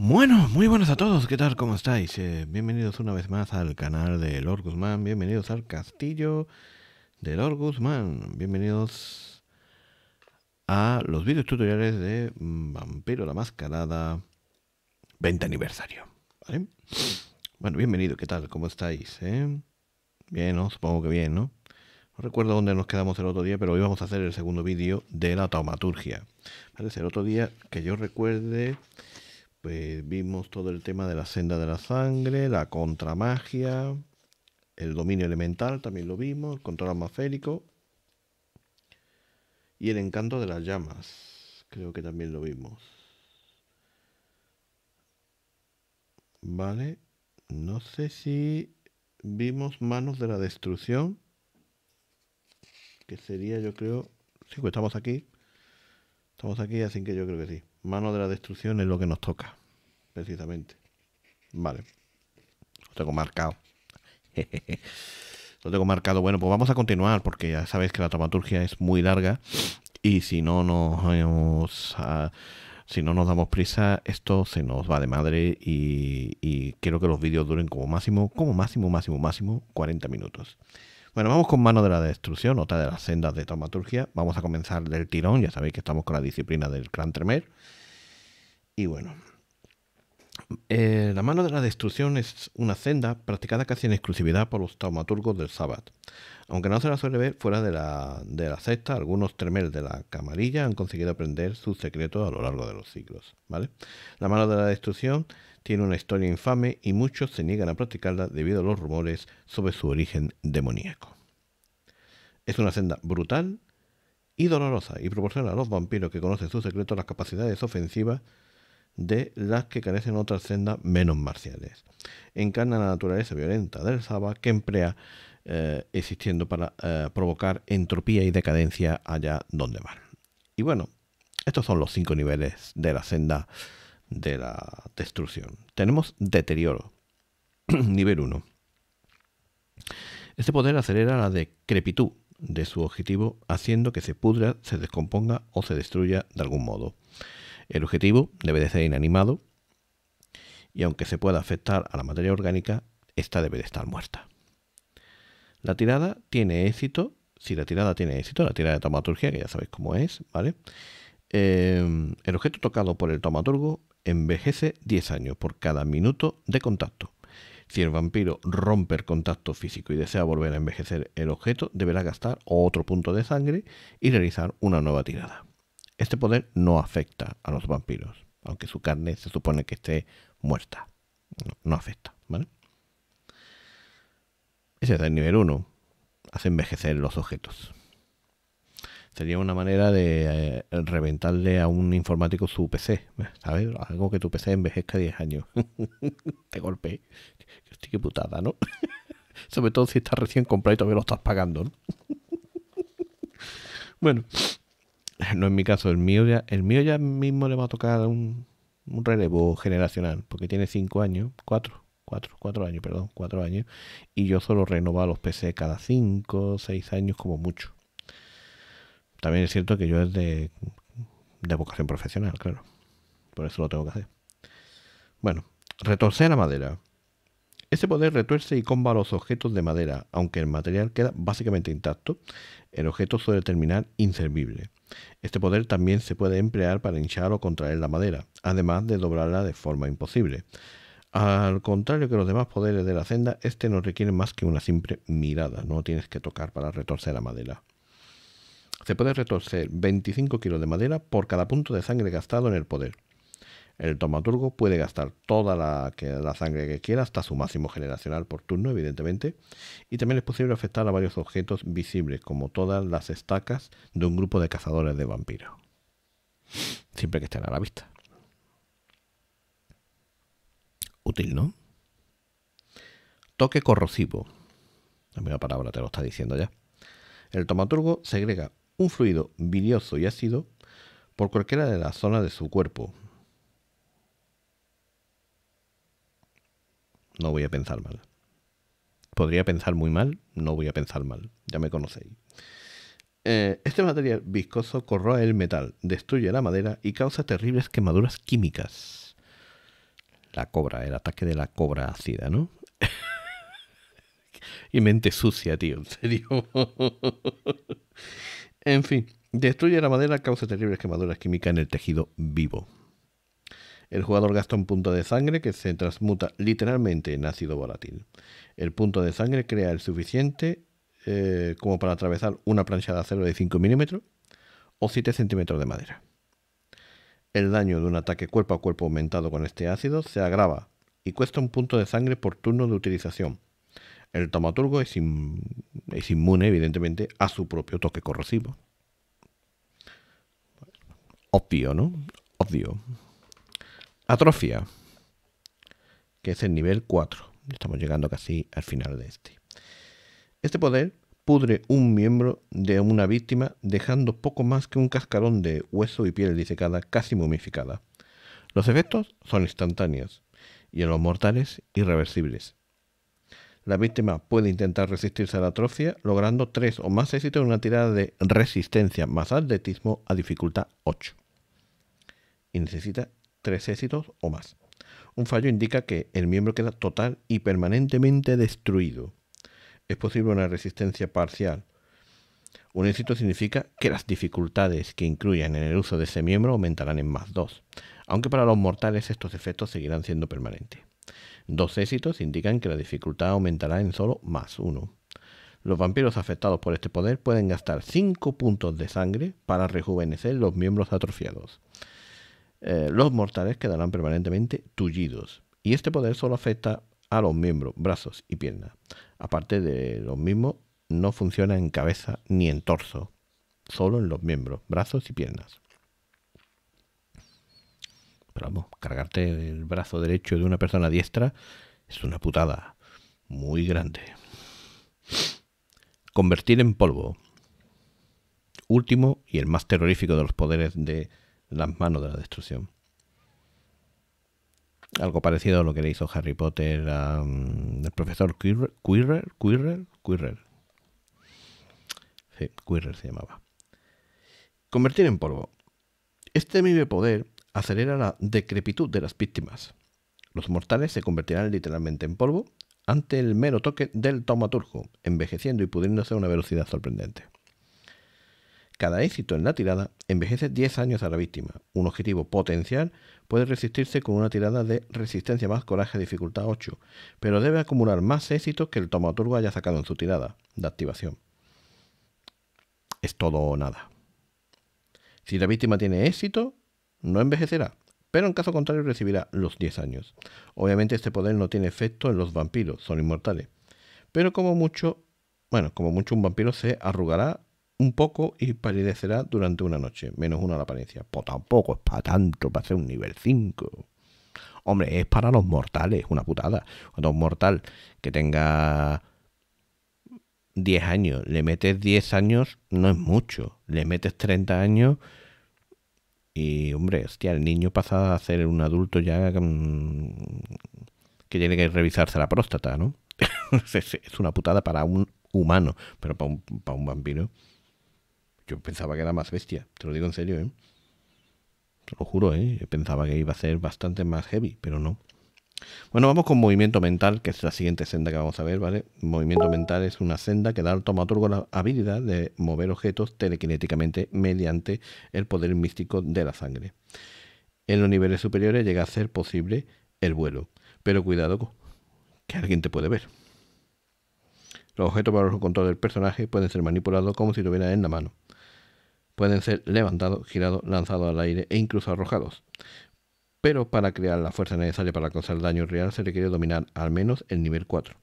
Bueno, muy buenas a todos, ¿qué tal? ¿Cómo estáis? Eh, bienvenidos una vez más al canal de Lord Guzmán, bienvenidos al castillo de Lord Guzmán, bienvenidos a los vídeos tutoriales de Vampiro la Mascarada 20 aniversario. Bueno, bienvenido, ¿qué tal? ¿Cómo estáis? Eh? Bien, ¿no? Supongo que bien, ¿no? No recuerdo dónde nos quedamos el otro día, pero hoy vamos a hacer el segundo vídeo de la taumaturgia. El otro día que yo recuerde pues vimos todo el tema de la senda de la sangre, la contramagia, el dominio elemental también lo vimos, el control atmosférico y el encanto de las llamas, creo que también lo vimos. Vale, no sé si vimos manos de la destrucción, que sería yo creo, sí, pues estamos aquí, estamos aquí, así que yo creo que sí. Mano de la destrucción es lo que nos toca, precisamente. Vale. Lo tengo marcado. lo tengo marcado. Bueno, pues vamos a continuar porque ya sabéis que la taumaturgia es muy larga y si no nos... Ah, si no nos damos prisa, esto se nos va de madre y, y quiero que los vídeos duren como máximo, como máximo, máximo, máximo, 40 minutos. Bueno, vamos con mano de la destrucción, otra de las sendas de taumaturgia. Vamos a comenzar del tirón, ya sabéis que estamos con la disciplina del clan tremer. Y bueno, eh, la mano de la destrucción es una senda practicada casi en exclusividad por los taumaturgos del Sabbat. Aunque no se la suele ver fuera de la, de la secta, algunos tremel de la camarilla han conseguido aprender sus secretos a lo largo de los siglos. ¿vale? La mano de la destrucción tiene una historia infame y muchos se niegan a practicarla debido a los rumores sobre su origen demoníaco. Es una senda brutal y dolorosa y proporciona a los vampiros que conocen su secreto las capacidades ofensivas de las que carecen otras sendas menos marciales. Encarna la naturaleza violenta del Saba que emplea eh, existiendo para eh, provocar entropía y decadencia allá donde van. Y bueno, estos son los cinco niveles de la senda de la destrucción. Tenemos deterioro, nivel 1. Este poder acelera la decrepitud de su objetivo, haciendo que se pudra, se descomponga o se destruya de algún modo. El objetivo debe de ser inanimado y aunque se pueda afectar a la materia orgánica, esta debe de estar muerta. La tirada tiene éxito, si la tirada tiene éxito, la tirada de taumaturgia, que ya sabéis cómo es, ¿vale? Eh, el objeto tocado por el taumaturgo envejece 10 años por cada minuto de contacto. Si el vampiro rompe el contacto físico y desea volver a envejecer el objeto, deberá gastar otro punto de sangre y realizar una nueva tirada. Este poder no afecta a los vampiros, aunque su carne se supone que esté muerta. No, afecta, ¿vale? Ese es el nivel 1. Hace envejecer los objetos. Sería una manera de eh, reventarle a un informático su PC, ¿sabes? Algo que tu PC envejezca 10 años. Te golpe. Hostia, qué putada, ¿no? Sobre todo si estás recién comprado y todavía lo estás pagando, ¿no? bueno, no es mi caso. El mío ya, el mío ya mismo le va a tocar un, relevo generacional, porque tiene 5 años, 4, 4, 4 años, perdón, 4 años, y yo solo renovo los PC cada 5, 6 años como mucho. También es cierto que yo es de, vocación profesional, claro. Por eso lo tengo que hacer. Bueno, retorcer la madera. Este poder retuerce y comba los objetos de madera, aunque el material queda básicamente intacto, el objeto suele terminar inservible. Este poder también se puede emplear para hinchar o contraer la madera, además de doblarla de forma imposible. Al contrario que los demás poderes de la senda, este no requiere más que una simple mirada, no tienes que tocar para retorcer la madera. Se puede retorcer 25 kilos de madera por cada punto de sangre gastado en el poder. El tomaturgo puede gastar toda la, la, sangre que quiera hasta su máximo generacional por turno, evidentemente. Y también es posible afectar a varios objetos visibles, como todas las estacas de un grupo de cazadores de vampiros. Siempre que estén a la vista. Útil, ¿no? Toque corrosivo. La misma palabra te lo está diciendo ya. El tomaturgo segrega un fluido bilioso y ácido por cualquiera de las zonas de su cuerpo. No voy a pensar mal. Podría pensar muy mal, no voy a pensar mal. Ya me conocéis. Eh, este material viscoso corroe el metal, destruye la madera y causa terribles quemaduras químicas. La cobra, el ataque de la cobra ácida, ¿no? y mente sucia, tío, en serio. en fin, destruye la madera, causa terribles quemaduras químicas en el tejido vivo. El jugador gasta un punto de sangre que se transmuta literalmente en ácido volátil. El punto de sangre crea el suficiente eh, como para atravesar una plancha de acero de 5 milímetros o 7 centímetros de madera. El daño de un ataque cuerpo a cuerpo aumentado con este ácido se agrava y cuesta un punto de sangre por turno de utilización. El tomaturgo es, es inmune, evidentemente, a su propio toque corrosivo. Obvio, ¿no? Obvio. Atrofia, que es el nivel 4. Estamos llegando casi al final de este. Este poder pudre un miembro de una víctima dejando poco más que un cascarón de hueso y piel disecada casi momificada. Los efectos son instantáneos y en los mortales irreversibles. La víctima puede intentar resistirse a la atrofia logrando tres o más éxitos en una tirada de resistencia más atletismo a dificultad 8. Y necesita tres éxitos o más. Un fallo indica que el miembro queda total y permanentemente destruido. Es posible una resistencia parcial. Un éxito significa que las dificultades que incluyan en el uso de ese miembro aumentarán en más 2, aunque para los mortales estos efectos seguirán siendo permanentes. Dos éxitos indican que la dificultad aumentará en solo más 1. Los vampiros afectados por este poder pueden gastar 5 puntos de sangre para rejuvenecer los miembros atrofiados. Eh, los mortales quedarán permanentemente tullidos. Y este poder solo afecta a los miembros, brazos y piernas. Aparte de los mismos, no funciona en cabeza ni en torso, solo en los miembros, brazos y piernas. Cargarte el brazo derecho de una persona diestra es una putada muy grande. Convertir en polvo. Último y el más terrorífico de los poderes de las manos de la destrucción. Algo parecido a lo que le hizo Harry Potter al mm, profesor Quirrell, Quirrell, Quirrell, Quirrell. Sí, Quirrell se llamaba. Convertir en polvo. Este temible poder acelera la decrepitud de las víctimas. Los mortales se convertirán literalmente en polvo ante el mero toque del taumaturgo, envejeciendo y pudriéndose a una velocidad sorprendente. Cada éxito en la tirada envejece 10 años a la víctima. Un objetivo potencial puede resistirse con una tirada de resistencia más coraje dificultad 8, pero debe acumular más éxitos que el tomaturgo haya sacado en su tirada de activación. Es todo o nada. Si la víctima tiene éxito, no envejecerá, pero en caso contrario recibirá los 10 años. Obviamente este poder no tiene efecto en los vampiros, son inmortales. Pero como mucho, bueno, como mucho un vampiro se arrugará un poco y palidecerá durante una noche, menos una la apariencia. Pues tampoco es para tanto, para ser un nivel 5. Hombre, es para los mortales, una putada. Cuando un mortal que tenga 10 años, le metes 10 años, no es mucho. Le metes 30 años y, hombre, hostia, el niño pasa a ser un adulto ya mm, que tiene que revisarse la próstata, ¿no? es una putada para un humano, pero para un, para un vampiro yo pensaba que era más bestia, te lo digo en serio, ¿eh? Te lo juro, ¿eh? Pensaba que iba a ser bastante más heavy, pero no. Bueno, vamos con movimiento mental, que es la siguiente senda que vamos a ver, ¿vale? Movimiento mental es una senda que da al tomaturgo la habilidad de mover objetos telequinéticamente mediante el poder místico de la sangre. En los niveles superiores llega a ser posible el vuelo, pero cuidado que alguien te puede ver. Los objetos para el control del personaje pueden ser manipulados como si tuvieran en la mano pueden ser levantados, girados, lanzados al aire e incluso arrojados. Pero para crear la fuerza necesaria para causar daño real se requiere dominar al menos el nivel 4.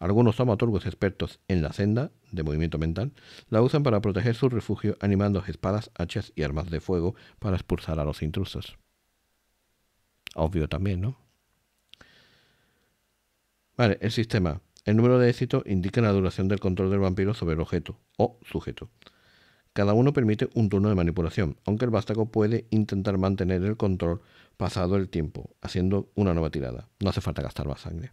Algunos tomaturgos expertos en la senda de movimiento mental la usan para proteger su refugio animando espadas, hachas y armas de fuego para expulsar a los intrusos. Obvio también, ¿no? Vale, el sistema. El número de éxito indica la duración del control del vampiro sobre el objeto o sujeto. Cada uno permite un turno de manipulación, aunque el vástago puede intentar mantener el control pasado el tiempo, haciendo una nueva tirada. No hace falta gastar más sangre.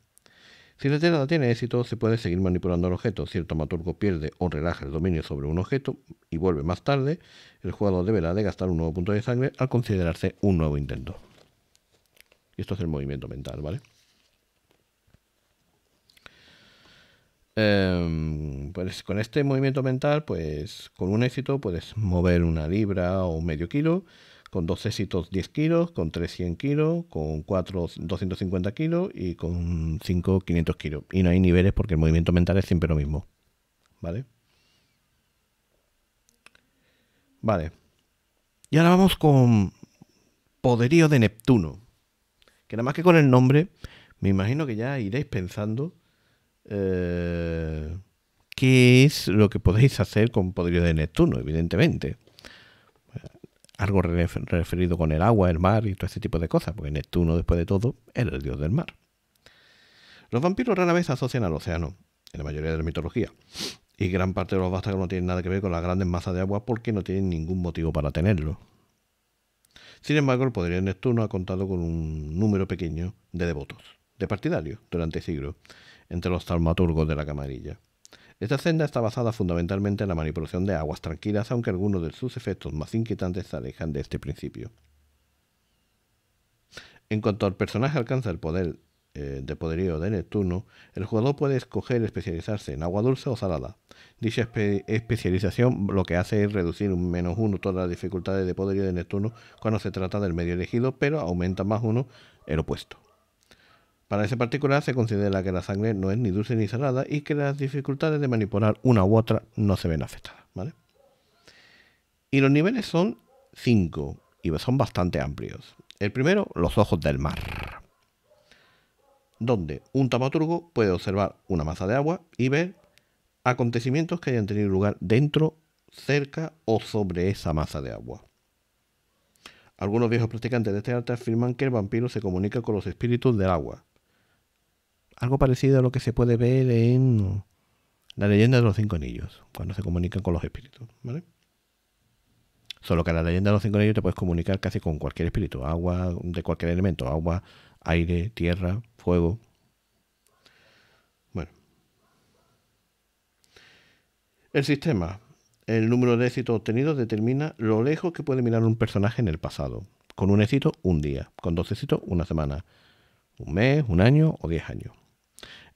Si la tirada tiene éxito, se puede seguir manipulando el objeto. Si el tomaturgo pierde o relaja el dominio sobre un objeto y vuelve más tarde, el jugador deberá de gastar un nuevo punto de sangre al considerarse un nuevo intento. Y esto es el movimiento mental, ¿vale? Em, pues con este movimiento mental, pues con un éxito puedes mover una libra o medio kilo, con dos éxitos 10 kilos, con tres 100 kilos, con cuatro 250 kilos y con cinco 500 kilos. Y no hay niveles porque el movimiento mental es siempre lo mismo. ¿Vale? Vale. Y ahora vamos con Poderío de Neptuno. Que nada más que con el nombre, me imagino que ya iréis pensando eh, qué es lo que podéis hacer con Poderío de Neptuno, evidentemente. Algo referido con el agua, el mar y todo ese tipo de cosas, porque Neptuno, después de todo, era el dios del mar. Los vampiros rara vez se asocian al océano, en la mayoría de la mitología. Y gran parte de los vástagos no tienen nada que ver con las grandes masas de agua porque no tienen ningún motivo para tenerlo. Sin embargo, el poder de Neptuno ha contado con un número pequeño de devotos, de partidarios, durante siglos, entre los taumaturgos de la camarilla. Esta senda está basada fundamentalmente en la manipulación de aguas tranquilas, aunque algunos de sus efectos más inquietantes se alejan de este principio. En cuanto al personaje alcanza el poder eh, de poderío de Neptuno, el jugador puede escoger especializarse en agua dulce o salada. Dicha especialización lo que hace es reducir un menos uno todas las dificultades de poderío de Neptuno cuando se trata del medio elegido, pero aumenta más uno el opuesto. Para ese particular se considera que la sangre no es ni dulce ni salada y que las dificultades de manipular una u otra no se ven afectadas. ¿vale? Y los niveles son 5 y son bastante amplios. El primero, los ojos del mar donde un tamaturgo puede observar una masa de agua y ver acontecimientos que hayan tenido lugar dentro, cerca o sobre esa masa de agua. Algunos viejos practicantes de este arte afirman que el vampiro se comunica con los espíritus del agua. Algo parecido a lo que se puede ver en la leyenda de los cinco anillos, cuando se comunican con los espíritus. Solo que la leyenda de los cinco anillos te puedes comunicar casi con cualquier espíritu, agua, de cualquier elemento, agua, aire, tierra, fuego. Bueno. El sistema. El número de éxitos obtenidos determina lo lejos que puede mirar un personaje en el pasado. Con un éxito, un día. Con dos éxitos, una semana. Un mes, un año o diez años.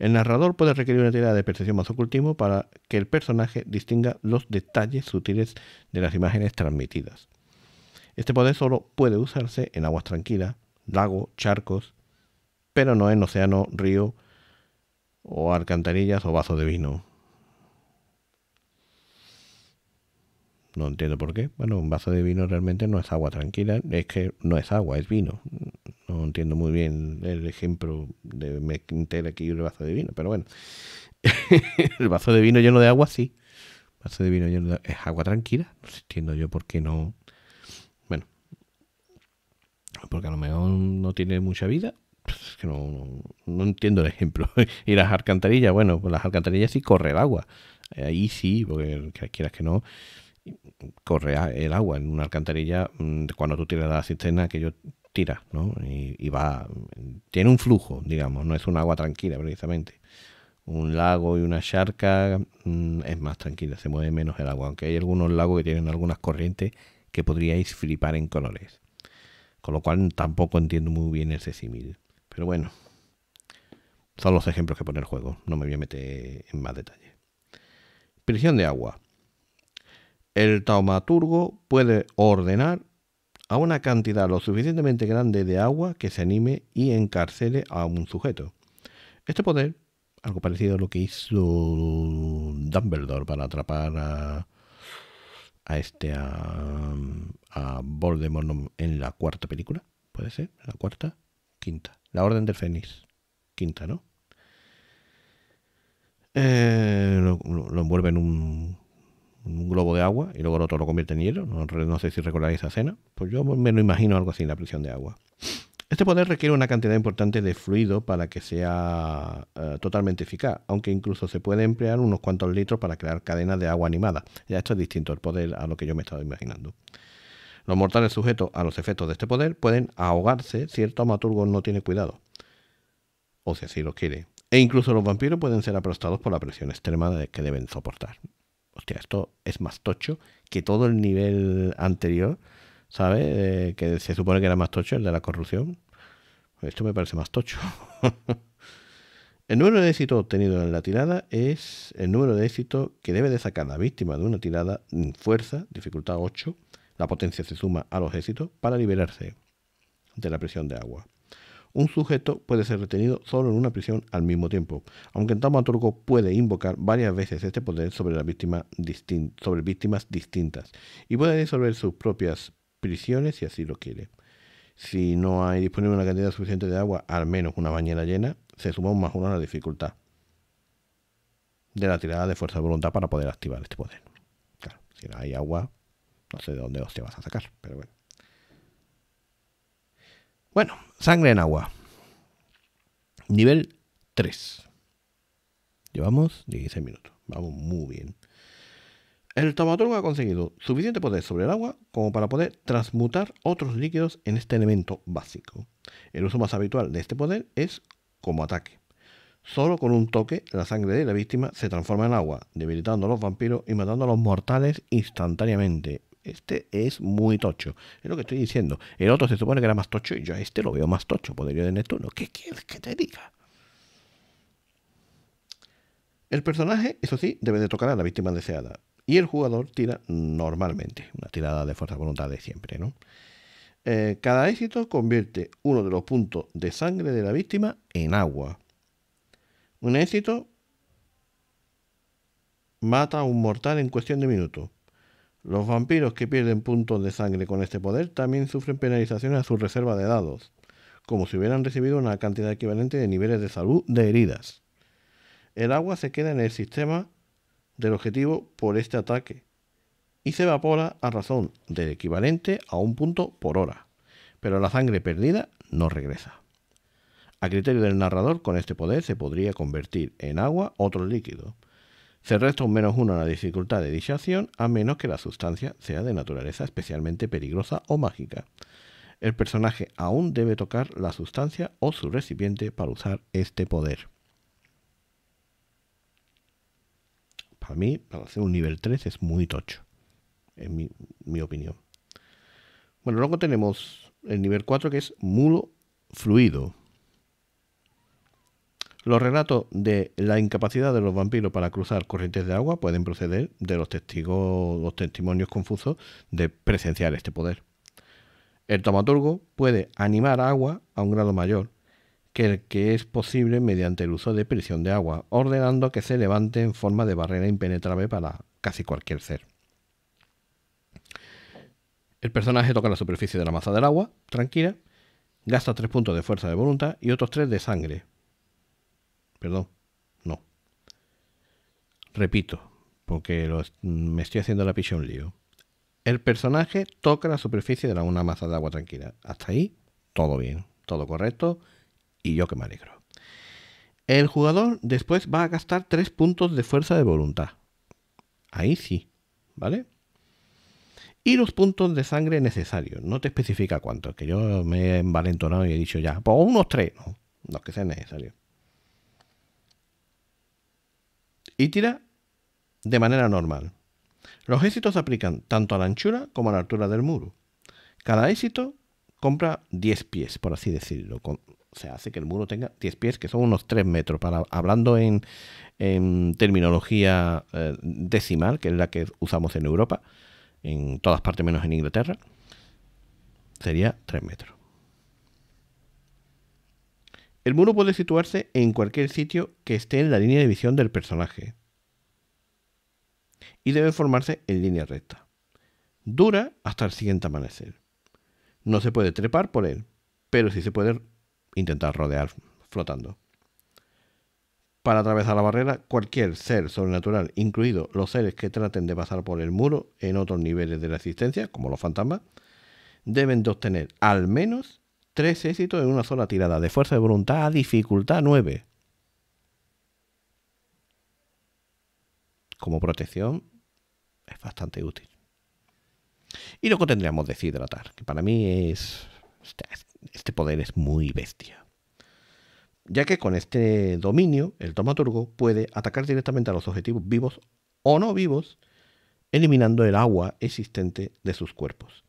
El narrador puede requerir una tirada de percepción más ocultismo para que el personaje distinga los detalles sutiles de las imágenes transmitidas. Este poder solo puede usarse en aguas tranquilas, lagos, charcos, pero no en océano, río o alcantarillas o vaso de vino. No entiendo por qué. Bueno, un vaso de vino realmente no es agua tranquila, es que no es agua, es vino. No entiendo muy bien el ejemplo de meter aquí un vaso de vino, pero bueno. el vaso de vino lleno de agua, sí. El vaso de vino lleno de es agua tranquila. No entiendo yo por qué no. Bueno, porque a lo mejor no tiene mucha vida pues que no, no, entiendo el ejemplo. y las alcantarillas, bueno, pues las alcantarillas sí corre el agua. Ahí sí, porque quieras que no, corre el agua en una alcantarilla mm, cuando tú tiras la cisterna que yo tira, ¿no? Y, va, tiene un flujo, digamos, no es un agua tranquila precisamente. Un lago y una charca mm, es más tranquila, se mueve menos el agua, aunque hay algunos lagos que tienen algunas corrientes que podríais flipar en colores. Con lo cual tampoco entiendo muy bien ese símil. Pero bueno, son los ejemplos que pone el juego. No me voy a meter en más detalle. Prisión de agua. El taumaturgo puede ordenar a una cantidad lo suficientemente grande de agua que se anime y encarcele a un sujeto. Este poder, algo parecido a lo que hizo Dumbledore para atrapar a, a este a, a Voldemort en la cuarta película, puede ser, la cuarta, quinta. La Orden del Fénix. Quinta, ¿no? Eh, lo, envuelve en un, globo de agua y luego el otro lo convierte en hielo. No, sé si recordáis esa escena. Pues yo me lo imagino algo así en la prisión de agua. Este poder requiere una cantidad importante de fluido para que sea eh, totalmente eficaz, aunque incluso se puede emplear unos cuantos litros para crear cadenas de agua animada. Ya esto es distinto el poder a lo que yo me estaba imaginando. Los mortales sujetos a los efectos de este poder pueden ahogarse si el taumaturgo no tiene cuidado, o si así lo quiere. E incluso los vampiros pueden ser aplastados por la presión extrema que deben soportar. Hostia, esto es más tocho que todo el nivel anterior, ¿sabes? que se supone que era más tocho, el de la corrupción. esto me parece más tocho. el número de éxito obtenido en la tirada es el número de éxito que debe de sacar la víctima de una tirada en fuerza, dificultad 8. La potencia se suma a los éxitos para liberarse de la presión de agua. Un sujeto puede ser retenido solo en una prisión al mismo tiempo, aunque el taumaturgo puede invocar varias veces este poder sobre, la sobre víctimas distintas y puede disolver sus propias prisiones si así lo quiere. Si no hay disponible una cantidad suficiente de agua, al menos una bañera llena, se suma un más uno a la dificultad de la tirada de fuerza de voluntad para poder activar este poder. Claro, si no hay agua, no sé de dónde os te vas a sacar, pero bueno. Bueno, sangre en agua. Nivel 3. Llevamos 16 minutos. Vamos muy bien. El taumaturgo ha conseguido suficiente poder sobre el agua como para poder transmutar otros líquidos en este elemento básico. El uso más habitual de este poder es como ataque. Solo con un toque, la sangre de la víctima se transforma en agua, debilitando a los vampiros y matando a los mortales instantáneamente. Este es muy tocho. Es lo que estoy diciendo. El otro se supone que era más tocho y yo a este lo veo más tocho. Poderío de Neptuno. ¿Qué quieres que te diga? El personaje, eso sí, debe de tocar a la víctima deseada. Y el jugador tira normalmente. Una tirada de fuerza voluntad de siempre, ¿no? Eh, cada éxito convierte uno de los puntos de sangre de la víctima en agua. Un éxito mata a un mortal en cuestión de minutos. Los vampiros que pierden puntos de sangre con este poder también sufren penalizaciones a su reserva de dados, como si hubieran recibido una cantidad equivalente de niveles de salud de heridas. El agua se queda en el sistema del objetivo por este ataque y se evapora a razón del equivalente a un punto por hora, pero la sangre perdida no regresa. A criterio del narrador, con este poder se podría convertir en agua otro líquido, se resta un menos uno a la dificultad de dicha acción a menos que la sustancia sea de naturaleza especialmente peligrosa o mágica. El personaje aún debe tocar la sustancia o su recipiente para usar este poder. Para mí, para hacer un nivel 3 es muy tocho, en mi, mi opinión. Bueno, luego tenemos el nivel 4 que es mulo fluido. Los relatos de la incapacidad de los vampiros para cruzar corrientes de agua pueden proceder de los testigos, los testimonios confusos de presenciar este poder. El tomaturgo puede animar agua a un grado mayor que el que es posible mediante el uso de prisión de agua, ordenando que se levante en forma de barrera impenetrable para casi cualquier ser. El personaje toca la superficie de la masa del agua, tranquila, gasta tres puntos de fuerza de voluntad y otros tres de sangre, Perdón, no. Repito, porque me estoy haciendo la picha un lío. El personaje toca la superficie de una masa de agua tranquila. Hasta ahí, todo bien, todo correcto y yo que me alegro. El jugador después va a gastar tres puntos de fuerza de voluntad. Ahí sí, ¿vale? Y los puntos de sangre necesarios. No te especifica cuántos, que yo me he envalentonado y he dicho ya, pues unos tres, no, los que sean necesarios. Y tira de manera normal. Los éxitos se aplican tanto a la anchura como a la altura del muro. Cada éxito compra 10 pies, por así decirlo. se hace que el muro tenga 10 pies, que son unos 3 metros. Para, hablando en, terminología eh, decimal, que es la que usamos en Europa, en todas partes menos en Inglaterra, sería 3 metros. El muro puede situarse en cualquier sitio que esté en la línea de visión del personaje. Y debe formarse en línea recta. Dura hasta el siguiente amanecer. No se puede trepar por él, pero sí se puede intentar rodear flotando. Para atravesar la barrera, cualquier ser sobrenatural, incluidos los seres que traten de pasar por el muro en otros niveles de la existencia, como los fantasmas, deben de obtener al menos Tres éxitos en una sola tirada de fuerza de voluntad a dificultad 9. Como protección es bastante útil. Y luego tendríamos deshidratar, que para mí es... Este, este poder es muy bestia. Ya que con este dominio, el tomaturgo puede atacar directamente a los objetivos vivos o no vivos, eliminando el agua existente de sus cuerpos.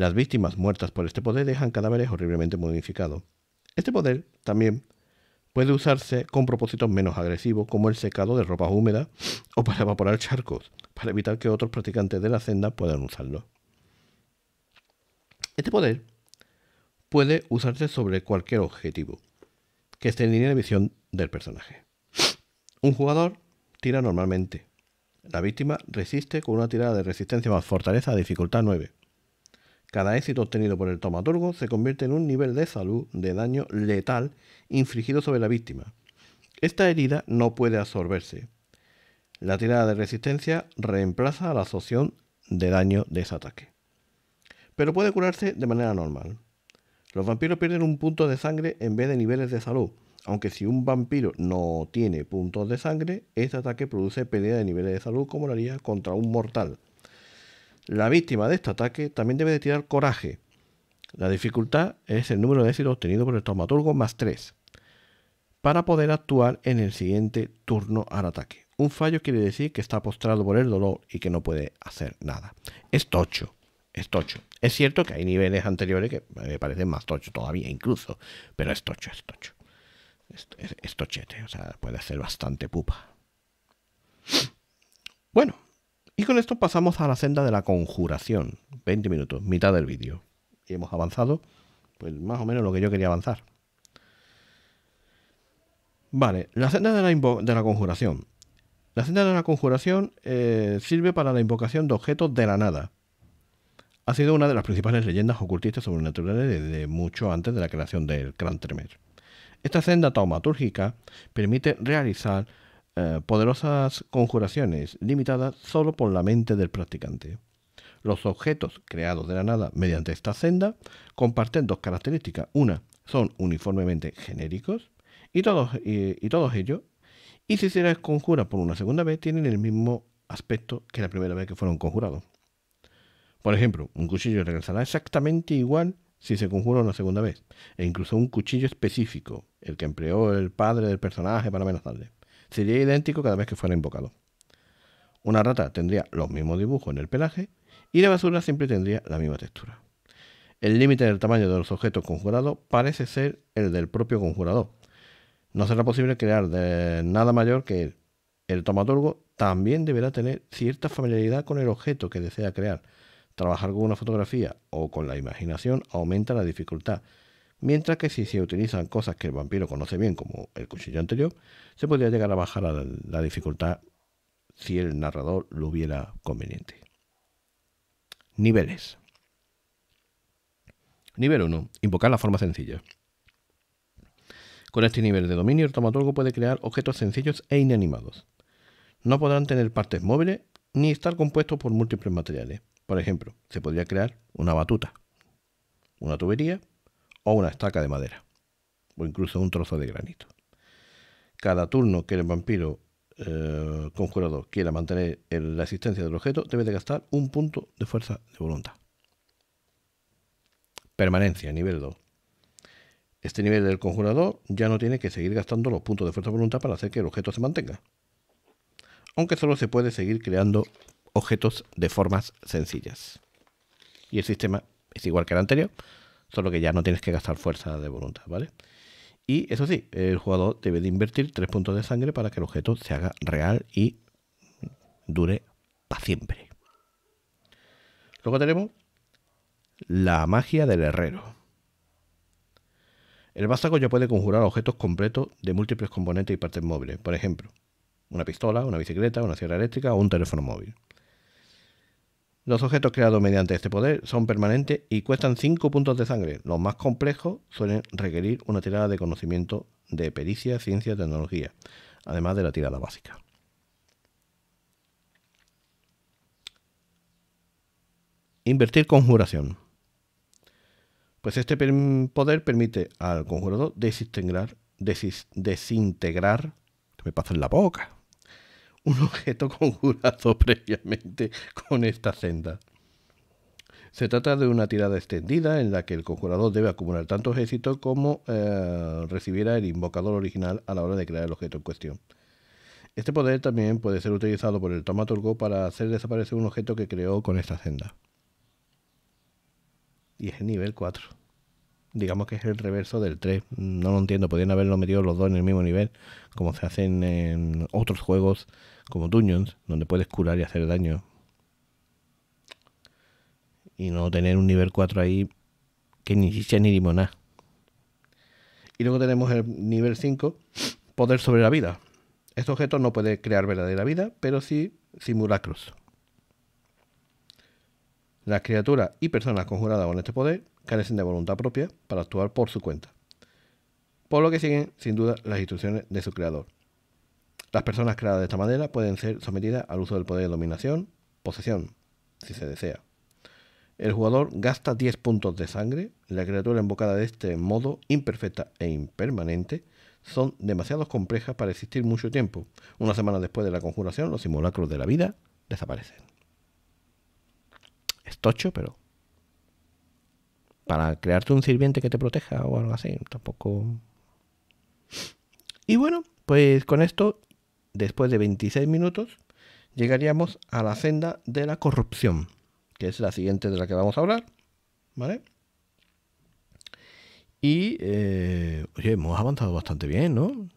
Las víctimas muertas por este poder dejan cadáveres horriblemente modificados. Este poder también puede usarse con propósitos menos agresivos como el secado de ropas húmedas o para evaporar charcos, para evitar que otros practicantes de la senda puedan usarlo. Este poder puede usarse sobre cualquier objetivo que esté en línea de visión del personaje. Un jugador tira normalmente. La víctima resiste con una tirada de resistencia más fortaleza a dificultad 9. Cada éxito obtenido por el tomaturgo se convierte en un nivel de salud de daño letal infligido sobre la víctima. Esta herida no puede absorberse. La tirada de resistencia reemplaza a la absorción de daño de ese ataque. Pero puede curarse de manera normal. Los vampiros pierden un punto de sangre en vez de niveles de salud, aunque si un vampiro no tiene puntos de sangre, este ataque produce pérdida de niveles de salud como lo haría contra un mortal. La víctima de este ataque también debe de tirar coraje. La dificultad es el número de éxitos obtenido por el taumaturgo más 3 para poder actuar en el siguiente turno al ataque. Un fallo quiere decir que está postrado por el dolor y que no puede hacer nada. Es tocho, es tocho. Es cierto que hay niveles anteriores que me parecen más tocho todavía incluso, pero es tocho, es tocho. Es, tochete, o sea, puede ser bastante pupa. Bueno, y con esto pasamos a la senda de la conjuración. 20 minutos, mitad del vídeo. Y hemos avanzado, pues más o menos lo que yo quería avanzar. Vale, la senda de la, conjuración. La senda de la conjuración eh, sirve para la invocación de objetos de la nada. Ha sido una de las principales leyendas ocultistas sobrenaturales desde mucho antes de la creación del Gran Tremer. Esta senda taumatúrgica permite realizar eh, poderosas conjuraciones limitadas solo por la mente del practicante. Los objetos creados de la nada mediante esta senda comparten dos características. Una, son uniformemente genéricos y todos, y, todos ellos, y si se les conjura por una segunda vez, tienen el mismo aspecto que la primera vez que fueron conjurados. Por ejemplo, un cuchillo regresará exactamente igual si se conjura una segunda vez, e incluso un cuchillo específico, el que empleó el padre del personaje para amenazarle sería idéntico cada vez que fuera invocado. Una rata tendría los mismos dibujos en el pelaje y la basura siempre tendría la misma textura. El límite del tamaño de los objetos conjurados parece ser el del propio conjurador. No será posible crear de nada mayor que él. El tomaturgo también deberá tener cierta familiaridad con el objeto que desea crear. Trabajar con una fotografía o con la imaginación aumenta la dificultad, Mientras que si se utilizan cosas que el vampiro conoce bien, como el cuchillo anterior, se podría llegar a bajar la, dificultad si el narrador lo hubiera conveniente. Niveles. Nivel 1. Invocar la forma sencilla. Con este nivel de dominio, el tomaturgo puede crear objetos sencillos e inanimados. No podrán tener partes móviles ni estar compuestos por múltiples materiales. Por ejemplo, se podría crear una batuta, una tubería o una estaca de madera, o incluso un trozo de granito. Cada turno que el vampiro eh, conjurado quiera mantener la existencia del objeto, debe de gastar un punto de fuerza de voluntad. Permanencia, nivel 2. Este nivel del conjurador ya no tiene que seguir gastando los puntos de fuerza de voluntad para hacer que el objeto se mantenga. Aunque solo se puede seguir creando objetos de formas sencillas. Y el sistema es igual que el anterior, solo que ya no tienes que gastar fuerza de voluntad, ¿vale? Y eso sí, el jugador debe de invertir tres puntos de sangre para que el objeto se haga real y dure para siempre. Luego tenemos la magia del herrero. El vástago ya puede conjurar objetos completos de múltiples componentes y partes móviles, por ejemplo, una pistola, una bicicleta, una sierra eléctrica o un teléfono móvil. Los objetos creados mediante este poder son permanentes y cuestan 5 puntos de sangre. Los más complejos suelen requerir una tirada de conocimiento de pericia, ciencia y tecnología, además de la tirada básica. Invertir conjuración. Pues este poder permite al conjurador desintegrar, desintegrar, me pasa en la boca, un objeto conjurado previamente con esta senda. Se trata de una tirada extendida en la que el conjurador debe acumular tantos éxitos como eh, recibiera el invocador original a la hora de crear el objeto en cuestión. Este poder también puede ser utilizado por el tomaturgo para hacer desaparecer un objeto que creó con esta senda. y es el nivel 4. Digamos que es el reverso del 3. No lo entiendo, podrían haberlo metido los dos en el mismo nivel, como se hacen en otros juegos como Dungeons, donde puedes curar y hacer daño. Y no tener un nivel 4 ahí que ni chicha ni limonada. Y luego tenemos el nivel 5, poder sobre la vida. Este objeto no puede crear verdadera vida, pero sí simulacros. Las criaturas y personas conjuradas con este poder carecen de voluntad propia para actuar por su cuenta, por lo que siguen sin duda las instrucciones de su creador. Las personas creadas de esta manera pueden ser sometidas al uso del poder de dominación, posesión, si se desea. El jugador gasta 10 puntos de sangre, la criatura invocada de este modo, imperfecta e impermanente, son demasiado complejas para existir mucho tiempo. Una semana después de la conjuración, los simulacros de la vida desaparecen. Es tocho, pero para crearte un sirviente que te proteja o algo así, tampoco. Y bueno, pues con esto, después de 26 minutos, llegaríamos a la senda de la corrupción, que es la siguiente de la que vamos a hablar, ¿vale? Y, eh, oye, hemos avanzado bastante bien, ¿no?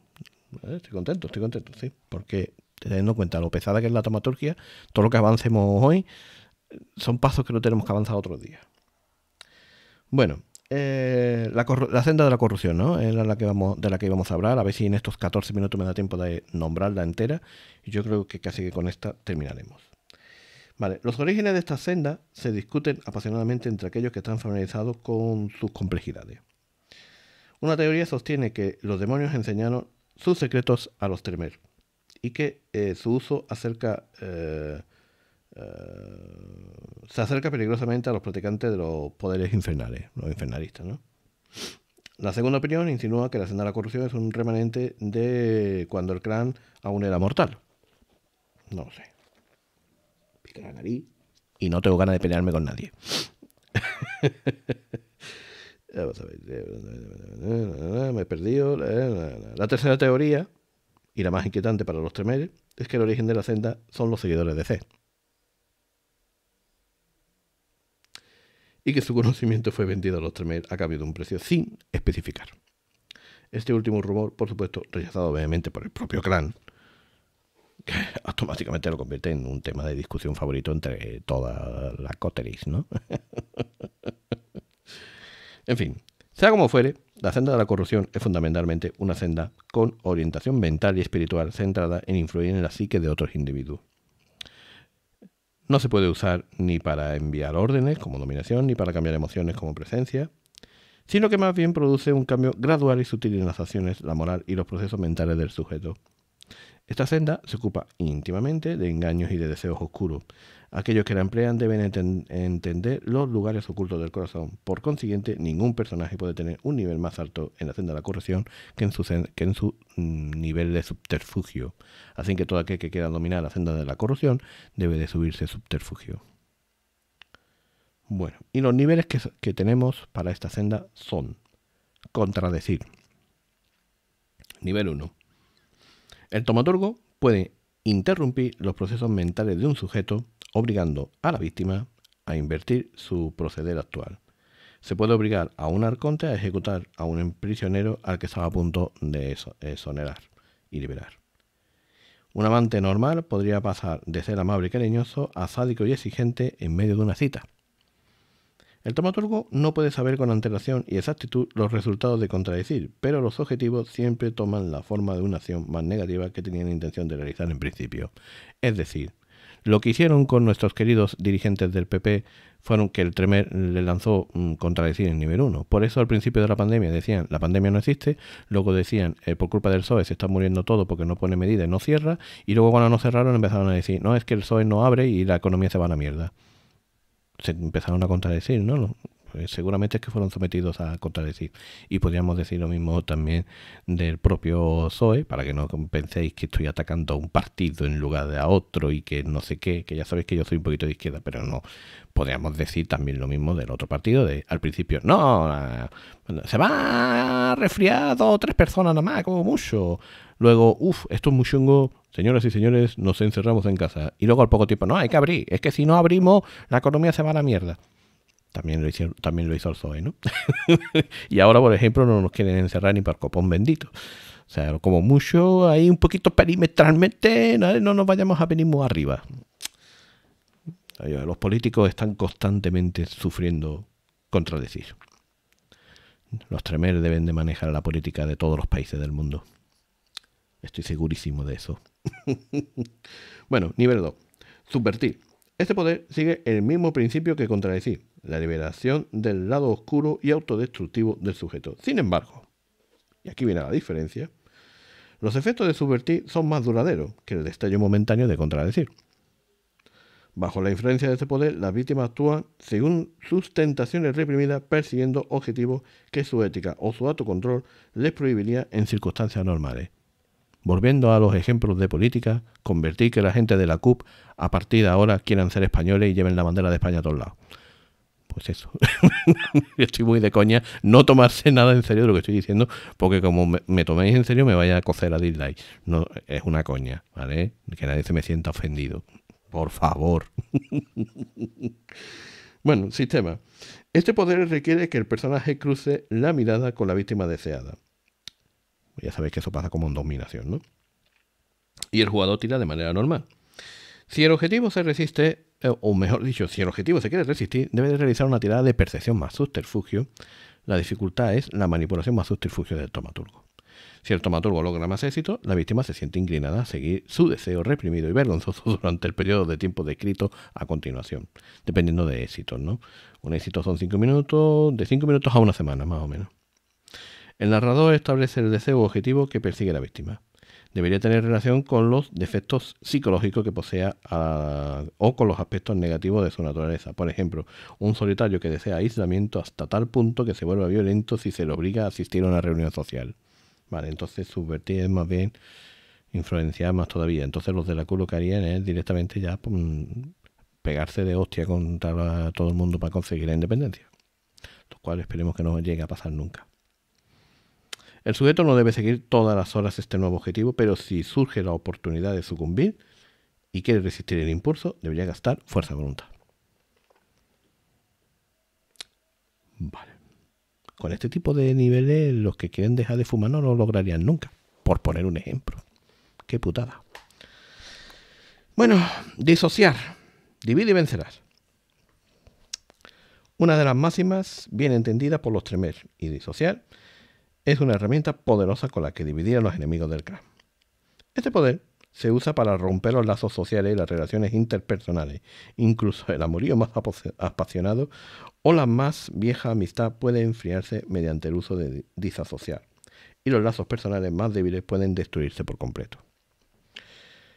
Estoy contento, estoy contento, sí, porque teniendo en cuenta lo pesada que es la tomaturgia, todo lo que avancemos hoy son pasos que no tenemos que avanzar otros días. Bueno, eh, la, senda de la corrupción, ¿no? Es la que vamos, de la que íbamos a hablar. A ver si en estos 14 minutos me da tiempo de nombrarla entera. Y yo creo que casi que con esta terminaremos. Vale, los orígenes de esta senda se discuten apasionadamente entre aquellos que están familiarizados con sus complejidades. Una teoría sostiene que los demonios enseñaron sus secretos a los Tremer y que eh, su uso acerca eh, eh, se acerca peligrosamente a los practicantes de los poderes infernales, los infernalistas. ¿no? La segunda opinión insinúa que la senda de la corrupción es un remanente de cuando el clan aún era mortal. No lo sé. Pica la nariz y no tengo ganas de pelearme con nadie. Me he perdido. La tercera teoría, y la más inquietante para los tremeres, es que el origen de la senda son los seguidores de C. y que su conocimiento fue vendido a los Tremere a cambio de un precio sin especificar. Este último rumor, por supuesto, rechazado obviamente por el propio clan, que automáticamente lo convierte en un tema de discusión favorito entre toda la coteris, ¿no? en fin, sea como fuere, la senda de la corrupción es fundamentalmente una senda con orientación mental y espiritual centrada en influir en la psique de otros individuos. No se puede usar ni para enviar órdenes como dominación, ni para cambiar emociones como presencia, sino que más bien produce un cambio gradual y sutil en las acciones, la moral y los procesos mentales del sujeto. Esta senda se ocupa íntimamente de engaños y de deseos oscuros. Aquellos que la emplean deben entender los lugares ocultos del corazón. Por consiguiente, ningún personaje puede tener un nivel más alto en la senda de la corrección que en su, mm, nivel de subterfugio. Así que todo aquel que quiera dominar la senda de la corrupción debe de subirse subterfugio. Bueno, y los niveles que, que tenemos para esta senda son contradecir. Nivel 1 el tomaturgo puede interrumpir los procesos mentales de un sujeto, obligando a la víctima a invertir su proceder actual. Se puede obligar a un arconte a ejecutar a un prisionero al que estaba a punto de exonerar y liberar. Un amante normal podría pasar de ser amable y cariñoso a sádico y exigente en medio de una cita. El tomaturgo no puede saber con antelación y exactitud los resultados de contradecir, pero los objetivos siempre toman la forma de una acción más negativa que tenían intención de realizar en principio. Es decir, lo que hicieron con nuestros queridos dirigentes del PP fueron que el Tremer le lanzó mm, contradecir en nivel 1. Por eso al principio de la pandemia decían, la pandemia no existe, luego decían, eh, por culpa del PSOE se está muriendo todo porque no pone medidas y no cierra, y luego cuando no cerraron empezaron a decir, no, es que el PSOE no abre y la economía se va a la mierda se empezaron a contradecir, ¿no? Pues seguramente es que fueron sometidos a contradecir. Y podríamos decir lo mismo también del propio PSOE, para que no penséis que estoy atacando a un partido en lugar de a otro y que no sé qué, que ya sabéis que yo soy un poquito de izquierda, pero no. Podríamos decir también lo mismo del otro partido, de al principio, no, se va resfriado tres personas nada más, como mucho. Luego, uff, esto es muy chungo, señoras y señores, nos encerramos en casa. Y luego al poco tiempo, no, hay que abrir, es que si no abrimos, la economía se va a la mierda. También lo, hicieron, también lo hizo el PSOE, ¿no? y ahora, por ejemplo, no nos quieren encerrar ni para el copón bendito. O sea, como mucho, ahí un poquito perimetralmente, no, no nos vayamos a venir muy arriba. Los políticos están constantemente sufriendo contradecir. Los tremer deben de manejar la política de todos los países del mundo. Estoy segurísimo de eso. bueno, nivel 2. Subvertir. Este poder sigue el mismo principio que contradecir, la liberación del lado oscuro y autodestructivo del sujeto. Sin embargo, y aquí viene la diferencia, los efectos de subvertir son más duraderos que el destello momentáneo de contradecir. Bajo la influencia de este poder, las víctimas actúan según sus tentaciones reprimidas, persiguiendo objetivos que su ética o su autocontrol les prohibiría en circunstancias normales. Volviendo a los ejemplos de política, convertir que la gente de la CUP a partir de ahora quieran ser españoles y lleven la bandera de España a todos lados. Pues eso. estoy muy de coña. No tomarse nada en serio de lo que estoy diciendo, porque como me, toméis en serio me vaya a cocer a dislike. No, es una coña, ¿vale? Que nadie se me sienta ofendido. Por favor. bueno, sistema. Este poder requiere que el personaje cruce la mirada con la víctima deseada. Ya sabéis que eso pasa como en dominación, ¿no? Y el jugador tira de manera normal. Si el objetivo se resiste, o mejor dicho, si el objetivo se quiere resistir, debe de realizar una tirada de percepción más subterfugio. La dificultad es la manipulación más subterfugio del tomaturgo. Si el tomaturgo logra más éxito, la víctima se siente inclinada a seguir su deseo reprimido y vergonzoso durante el periodo de tiempo descrito a continuación, dependiendo de éxitos, ¿no? Un éxito son 5 minutos, de 5 minutos a una semana, más o menos. El narrador establece el deseo objetivo que persigue la víctima. Debería tener relación con los defectos psicológicos que posea ah, o con los aspectos negativos de su naturaleza. Por ejemplo, un solitario que desea aislamiento hasta tal punto que se vuelva violento si se le obliga a asistir a una reunión social. Vale, entonces subvertir es más bien influenciar más todavía. Entonces los de la culo que harían es directamente ya pues, pegarse de hostia contra todo el mundo para conseguir la independencia. Lo cual esperemos que no llegue a pasar nunca. El sujeto no debe seguir todas las horas este nuevo objetivo, pero si surge la oportunidad de sucumbir y quiere resistir el impulso, debería gastar fuerza de voluntad. Vale. Con este tipo de niveles, los que quieren dejar de fumar no lo lograrían nunca. Por poner un ejemplo. Qué putada. Bueno, disociar. Divide y vencerás. Una de las máximas bien entendida por los tremer y disociar es una herramienta poderosa con la que dividir a los enemigos del clan. Este poder se usa para romper los lazos sociales y las relaciones interpersonales. Incluso el amorío más apasionado o la más vieja amistad puede enfriarse mediante el uso de disasociar. Y los lazos personales más débiles pueden destruirse por completo.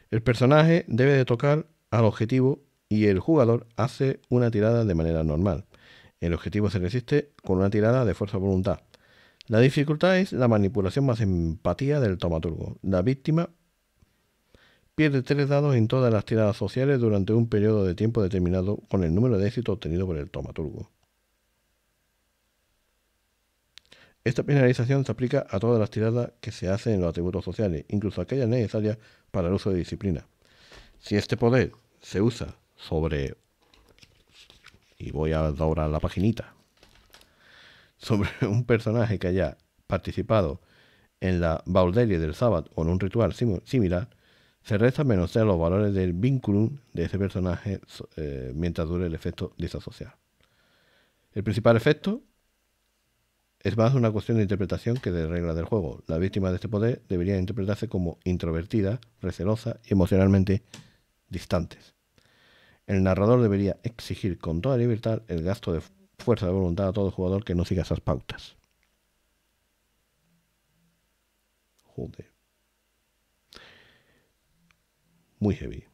El personaje debe de tocar al objetivo y el jugador hace una tirada de manera normal. El objetivo se resiste con una tirada de fuerza voluntad. La dificultad es la manipulación más empatía del tomaturgo. La víctima pierde tres dados en todas las tiradas sociales durante un periodo de tiempo determinado con el número de éxito obtenido por el tomaturgo. Esta penalización se aplica a todas las tiradas que se hacen en los atributos sociales, incluso aquellas necesarias para el uso de disciplina. Si este poder se usa sobre, y voy a doblar la paginita, sobre un personaje que haya participado en la Baudelie del sábado o en un ritual similar, se resta menos los valores del vínculo de ese personaje eh, mientras dure el efecto disasocial. El principal efecto es más una cuestión de interpretación que de regla del juego. La víctima de este poder debería interpretarse como introvertida, recelosa y emocionalmente distantes. El narrador debería exigir con toda libertad el gasto de fuerza de voluntad a todo jugador que no siga esas pautas. Joder muy heavy.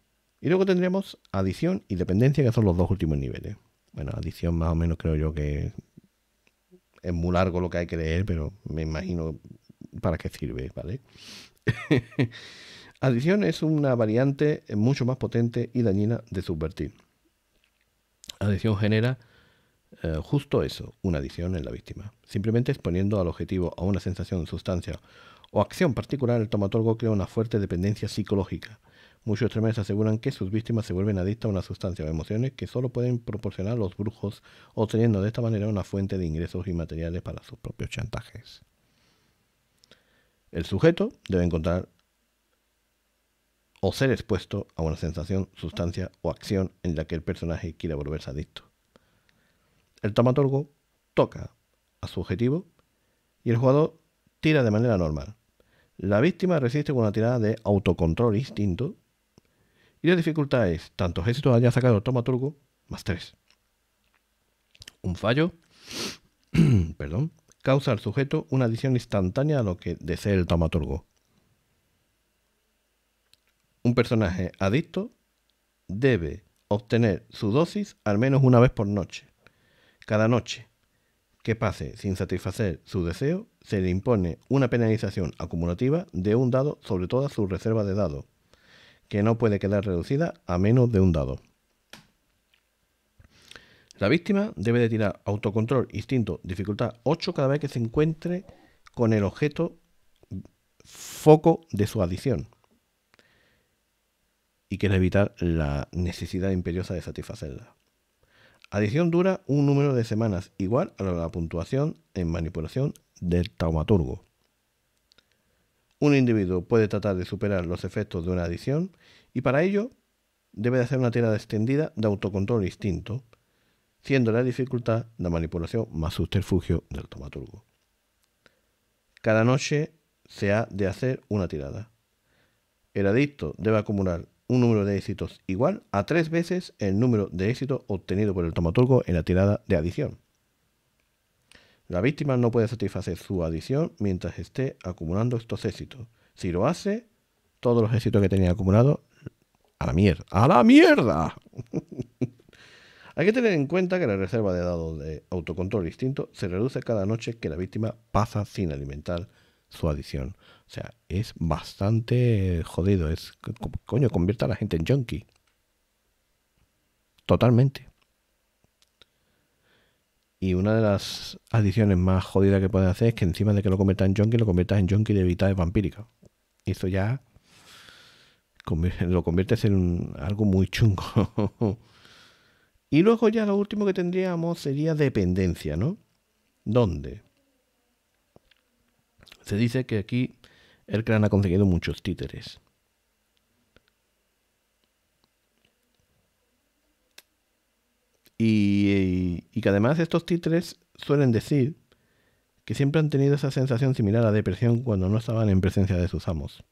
Y luego tendremos adición y dependencia, que son los dos últimos niveles. Bueno, adición más o menos creo yo que es muy largo lo que hay que leer, pero me imagino para qué sirve, ¿vale? adición es una variante mucho más potente y dañina de subvertir. Adición genera eh, justo eso, una adición en la víctima. Simplemente exponiendo al objetivo a una sensación, sustancia o acción particular, el tomatólogo crea una fuerte dependencia psicológica Muchos extremistas aseguran que sus víctimas se vuelven adictas a una sustancia o emociones que solo pueden proporcionar los brujos, obteniendo de esta manera una fuente de ingresos y materiales para sus propios chantajes. El sujeto debe encontrar o ser expuesto a una sensación, sustancia o acción en la que el personaje quiera volverse adicto. El taumaturgo toca a su objetivo y el jugador tira de manera normal. La víctima resiste con una tirada de autocontrol instinto y la dificultad es tanto éxito haya sacado el taumaturgo más 3. Un fallo, perdón, causa al sujeto una adición instantánea a lo que desee el taumaturgo. Un personaje adicto debe obtener su dosis al menos una vez por noche. Cada noche que pase sin satisfacer su deseo, se le impone una penalización acumulativa de un dado sobre toda su reserva de dados, que no puede quedar reducida a menos de un dado. La víctima debe de tirar autocontrol, instinto, dificultad 8 cada vez que se encuentre con el objeto foco de su adición y quiere evitar la necesidad imperiosa de satisfacerla. Adición dura un número de semanas igual a la puntuación en manipulación del taumaturgo. Un individuo puede tratar de superar los efectos de una adición y para ello debe de hacer una tirada extendida de autocontrol instinto, siendo la dificultad la manipulación más subterfugio del taumaturgo. Cada noche se ha de hacer una tirada. El adicto debe acumular un número de éxitos igual a tres veces el número de éxitos obtenido por el tomaturgo en la tirada de adición. La víctima no puede satisfacer su adición mientras esté acumulando estos éxitos. Si lo hace, todos los éxitos que tenía acumulados, a la mierda. ¡A la mierda! Hay que tener en cuenta que la reserva de dados de autocontrol distinto se reduce cada noche que la víctima pasa sin alimentar su adición. O sea, es bastante jodido. Es, coño, convierte a la gente en junkie. Totalmente. Y una de las adiciones más jodidas que puede hacer es que encima de que lo convierta en junkie, lo conviertas en junkie de vital vampírica. Eso ya lo conviertes en algo muy chungo. y luego ya lo último que tendríamos sería dependencia, ¿no? ¿Dónde? Se dice que aquí el clan ha conseguido muchos títeres. Y, que además estos títeres suelen decir que siempre han tenido esa sensación similar a depresión cuando no estaban en presencia de sus amos.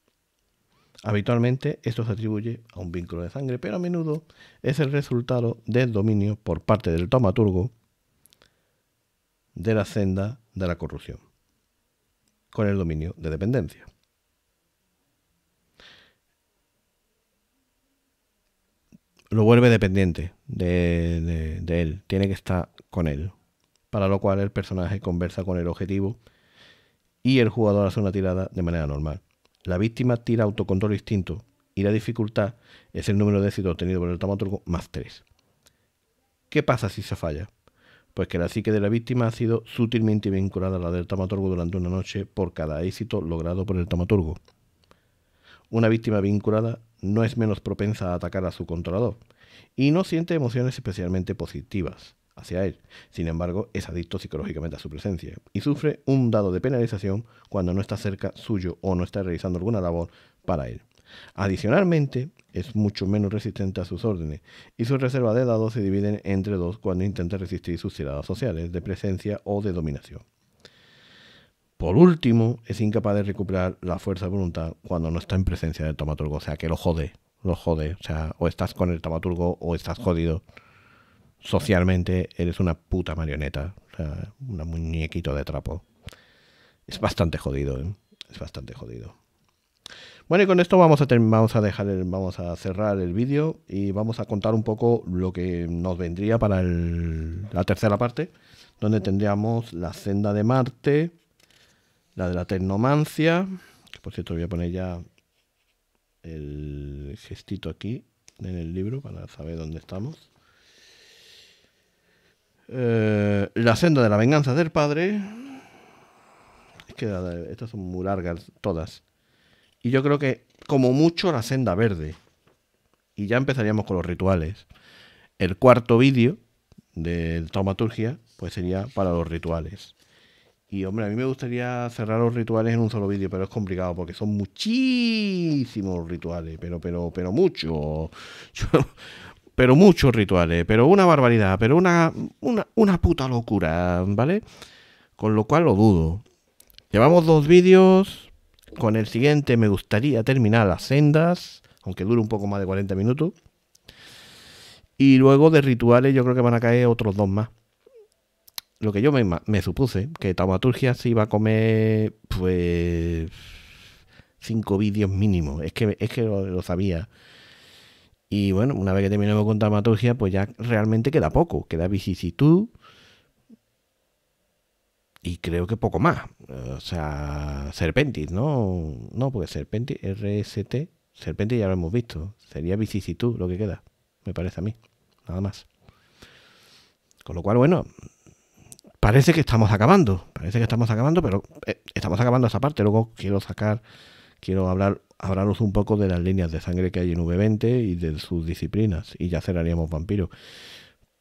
Habitualmente esto se atribuye a un vínculo de sangre, pero a menudo es el resultado del dominio por parte del tomaturgo de la senda de la corrupción con el dominio de dependencia. Lo vuelve dependiente de, él, tiene que estar con él, para lo cual el personaje conversa con el objetivo y el jugador hace una tirada de manera normal. La víctima tira autocontrol instinto y la dificultad es el número de éxito obtenido por el taumaturgo más 3. ¿Qué pasa si se falla? Pues que la psique de la víctima ha sido sutilmente vinculada a la del tamaturgo durante una noche por cada éxito logrado por el tamaturgo. Una víctima vinculada no es menos propensa a atacar a su controlador y no siente emociones especialmente positivas hacia él. Sin embargo, es adicto psicológicamente a su presencia y sufre un dado de penalización cuando no está cerca suyo o no está realizando alguna labor para él. Adicionalmente, es mucho menos resistente a sus órdenes y su reserva de dados se dividen entre dos cuando intenta resistir sus tiradas sociales de presencia o de dominación. Por último, es incapaz de recuperar la fuerza de voluntad cuando no está en presencia del taumaturgo, o sea que lo jode, lo jode, o sea, o estás con el taumaturgo o estás jodido. Socialmente eres una puta marioneta, o sea, un muñequito de trapo. Es bastante jodido, ¿eh? es bastante jodido. Bueno, y con esto vamos a, vamos a dejar vamos a cerrar el vídeo y vamos a contar un poco lo que nos vendría para la tercera parte, donde tendríamos la senda de Marte, la de la tecnomancia, que por cierto voy a poner ya el gestito aquí en el libro para saber dónde estamos. Eh, la senda de la venganza del padre. Estas son muy largas todas. Y yo creo que, como mucho, la senda verde. y ya empezaríamos con los rituales. El cuarto vídeo de taumaturgia, pues sería para los rituales. Y hombre, a mí me gustaría cerrar los rituales en un solo vídeo, pero es complicado porque son muchísimos rituales, pero, pero, pero mucho. pero muchos rituales, pero una barbaridad, pero una, una, una puta locura, ¿vale? Con lo cual lo dudo. Llevamos dos vídeos. Con el siguiente me gustaría terminar las sendas, aunque dure un poco más de 40 minutos. Y luego de rituales yo creo que van a caer otros dos más. Lo que yo me, supuse, que Taumaturgia se iba a comer, pues, cinco vídeos mínimo. Es que, es que lo, sabía. Y bueno, una vez que terminemos con Taumaturgia, pues ya realmente queda poco. Queda vicisitud. Y creo que poco más. O sea, Serpentis, ¿no? No, porque Serpentis, RST, Serpentis ya lo hemos visto. Sería vicisitud lo que queda, me parece a mí nada más. Con lo cual, bueno, parece que estamos acabando, parece que estamos acabando, pero eh, estamos acabando esa parte. Luego quiero sacar, quiero hablar, hablaros un poco de las líneas de sangre que hay en V20 y de sus disciplinas, y ya cerraríamos vampiro.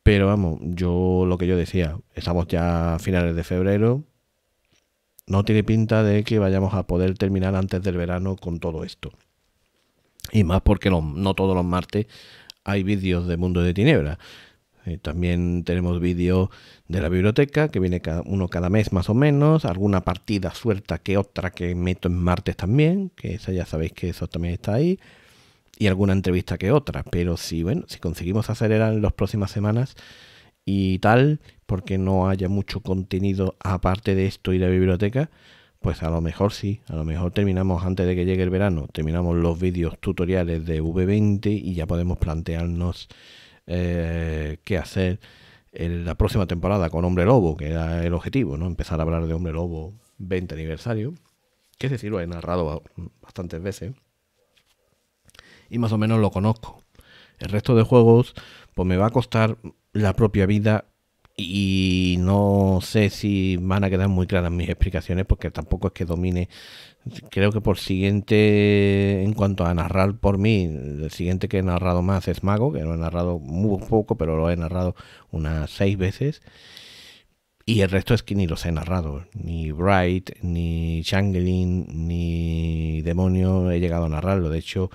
Pero vamos, yo lo que yo decía, estamos ya a finales de febrero, no tiene pinta de que vayamos a poder terminar antes del verano con todo esto. Y más porque no todos los martes hay vídeos de Mundo de Tiniebla. Eh, también tenemos vídeos de la biblioteca, que viene cada, uno cada mes más o menos, alguna partida suelta que otra que meto en martes también, que esa ya sabéis que eso también está ahí, y alguna entrevista que otra. Pero si, bueno, si conseguimos acelerar en las próximas semanas y tal, porque no haya mucho contenido aparte de esto y la biblioteca, pues a lo mejor sí, a lo mejor terminamos antes de que llegue el verano, terminamos los vídeos tutoriales de V20 y ya podemos plantearnos eh, qué hacer en la próxima temporada con Hombre Lobo, que era el objetivo, ¿no? Empezar a hablar de Hombre Lobo 20 aniversario, que es decir, lo he narrado bastantes veces y más o menos lo conozco. El resto de juegos, pues me va a costar la propia vida y no sé si van a quedar muy claras mis explicaciones porque tampoco es que domine. Creo que por siguiente, en cuanto a narrar por mí, el siguiente que he narrado más es Mago, que lo he narrado muy poco, pero lo he narrado unas seis veces. Y el resto es que ni los he narrado. Ni Bright, ni Changeling, ni Demonio he llegado a narrarlo. De hecho,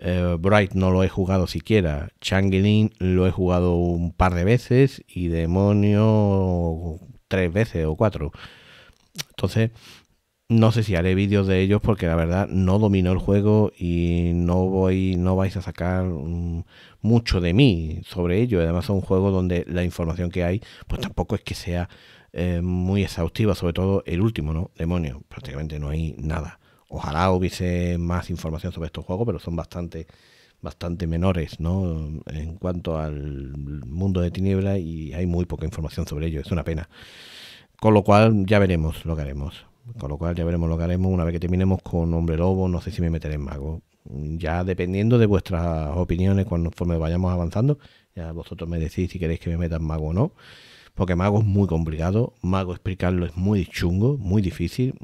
eh, Bright no lo he jugado siquiera. Changeling lo he jugado un par de veces y Demonio tres veces o cuatro. Entonces, no sé si haré vídeos de ellos porque la verdad no domino el juego y no voy, no vais a sacar mm, mucho de mí sobre ello. Además, es un juego donde la información que hay, pues tampoco es que sea eh, muy exhaustiva, sobre todo el último, ¿no? Demonio. Prácticamente no hay nada. Ojalá hubiese más información sobre estos juegos, pero son bastante, bastante menores, ¿no? En cuanto al mundo de tiniebla y hay muy poca información sobre ello. Es una pena. Con lo cual ya veremos lo que haremos. Con lo cual ya veremos lo que haremos una vez que terminemos con Hombre Lobo. No sé si me meteré en Mago. Ya dependiendo de vuestras opiniones conforme vayamos avanzando, ya vosotros me decís si queréis que me meta en Mago o no. Porque Mago es muy complicado. Mago explicarlo es muy chungo, muy difícil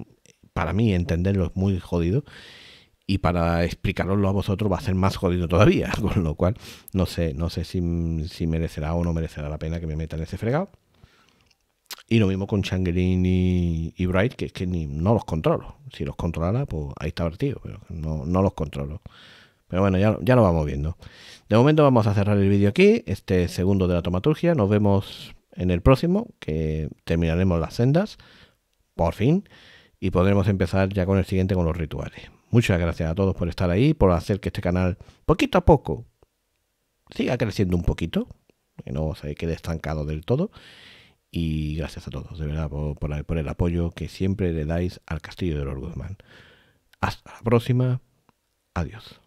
para mí entenderlo es muy jodido y para explicaroslo a vosotros va a ser más jodido todavía, con lo cual no sé, no sé si, merecerá o no merecerá la pena que me meta en ese fregado. Y lo mismo con Changeling y, Bright, que es que ni, no los controlo. Si los controlara, pues ahí está vertido, pero no, no los controlo. Pero bueno, ya, ya lo vamos viendo. De momento vamos a cerrar el vídeo aquí, este segundo de la tomaturgia. Nos vemos en el próximo, que terminaremos las sendas, por fin y podremos empezar ya con el siguiente con los rituales. Muchas gracias a todos por estar ahí, por hacer que este canal poquito a poco siga creciendo un poquito, que no se quede estancado del todo. Y gracias a todos, de verdad, por, por el apoyo que siempre le dais al Castillo de los Guzmán. Hasta la próxima. Adiós.